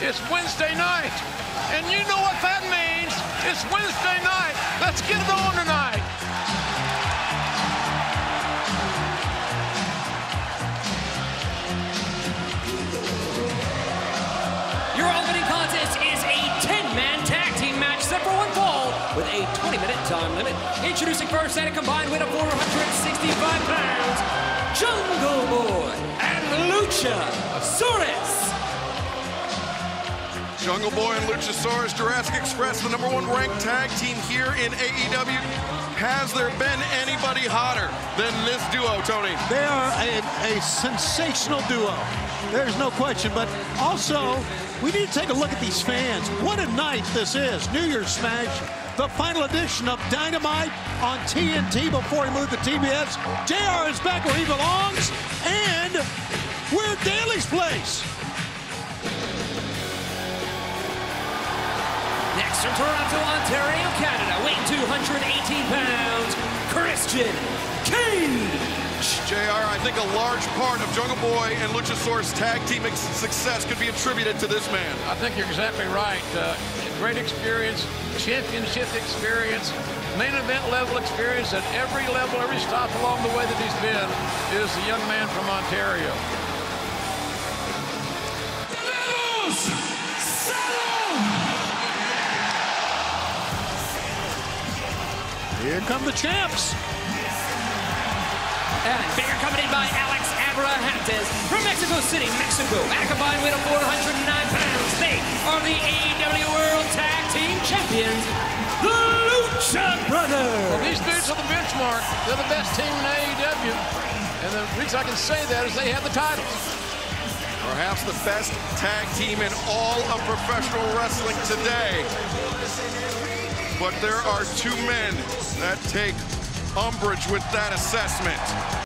It's Wednesday night. And you know what that means. It's Wednesday night. Let's get it on tonight. Your opening contest is a 10-man tag team match set for one fall with a 20-minute time limit. Introducing first at a combined weight of 465 pounds, Jungle Boy and Luchasaurus. Jungle Boy and Luchasaurus Jurassic Express, the number one ranked tag team here in AEW. Has there been anybody hotter than this duo, Tony? They are a, a sensational duo. There's no question. But also, we need to take a look at these fans. What a night this is. New Year's Smash, the final edition of Dynamite on TNT before he moved to TBS. JR is back where he belongs, and we're at Daily's place. Next from Toronto, Ontario, Canada, weighing 218 pounds, Christian Cage. JR, I think a large part of Jungle Boy and Luchasaurus tag team success could be attributed to this man. I think you're exactly right. Uh, great experience, championship experience, main event level experience at every level, every stop along the way that he's been is the young man from Ontario. Here come the champs. And being accompanied by Alex Abrahantes from Mexico City, Mexico. At a combined weight of 409 pounds, they are the AEW World Tag Team Champions, the Lucha Brothers. Well, these dudes are the benchmark. They're the best team in AEW. And the reason I can say that is they have the titles. Perhaps the best tag team in all of professional wrestling today. But there are two men that take umbrage with that assessment.